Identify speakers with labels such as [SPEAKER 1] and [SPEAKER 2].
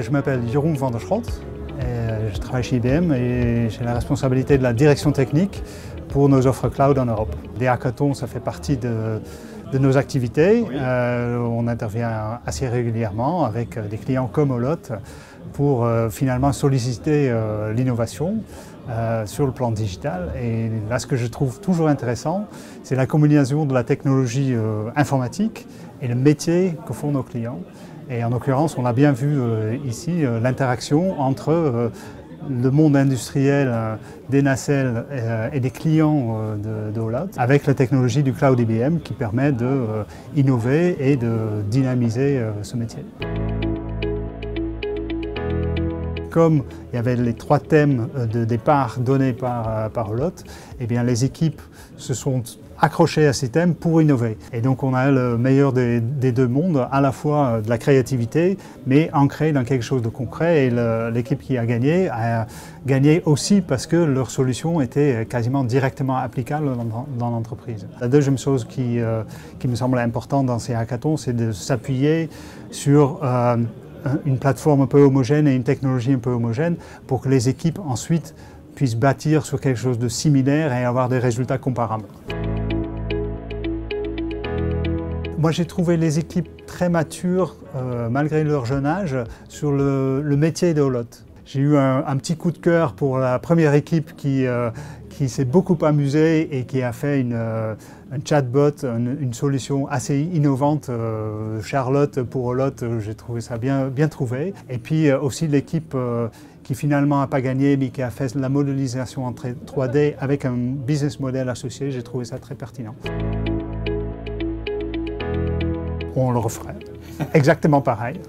[SPEAKER 1] Je m'appelle Jeroen van der et je travaille chez IBM et j'ai la responsabilité de la direction technique pour nos offres cloud en Europe. Les hackathons, ça fait partie de, nos activités. Euh, on intervient assez régulièrement avec des clients comme Olot pour euh, finalement solliciter euh, l'innovation sur le plan digital. Et là, ce que je trouve toujours intéressant, c'est la combinaison de la technologie informatique et le métier que font nos clients. Et en l'occurrence, on a bien vu euh, ici euh, l'interaction entre euh, le monde industriel des nacelles et des clients de, de avec la technologie du cloud IBM qui permet d'innover et de dynamiser ce métier. Comme il y avait les trois thèmes de départ donnés par, par Olot, eh bien les équipes se sont accrochées à ces thèmes pour innover. Et donc on a le meilleur des, deux mondes, à la fois de la créativité, mais ancré dans quelque chose de concret. Et l'équipe qui a gagné a gagné aussi parce que leur solution était quasiment directement applicable dans, l'entreprise. La deuxième chose qui, euh, qui me semble importante dans ces hackathons, c'est de s'appuyer sur euh, une plateforme un peu homogène et une technologie un peu homogène pour que les équipes ensuite puissent bâtir sur quelque chose de similaire et avoir des résultats comparables. Moi j'ai trouvé les équipes très matures, euh, malgré leur jeune âge, sur le, métier de Holot. J'ai eu un, petit coup de cœur pour la première équipe qui, euh, qui s'est beaucoup amusée et qui a fait une, euh, un chatbot, une, solution assez innovante. Euh, Charlotte pour Olot, j'ai trouvé ça bien, bien trouvé. Et puis aussi l'équipe qui finalement n'a pas gagné, mais qui a fait la modélisation en 3D avec un business model associé, j'ai trouvé ça très pertinent. On le referait. Exactement pareil.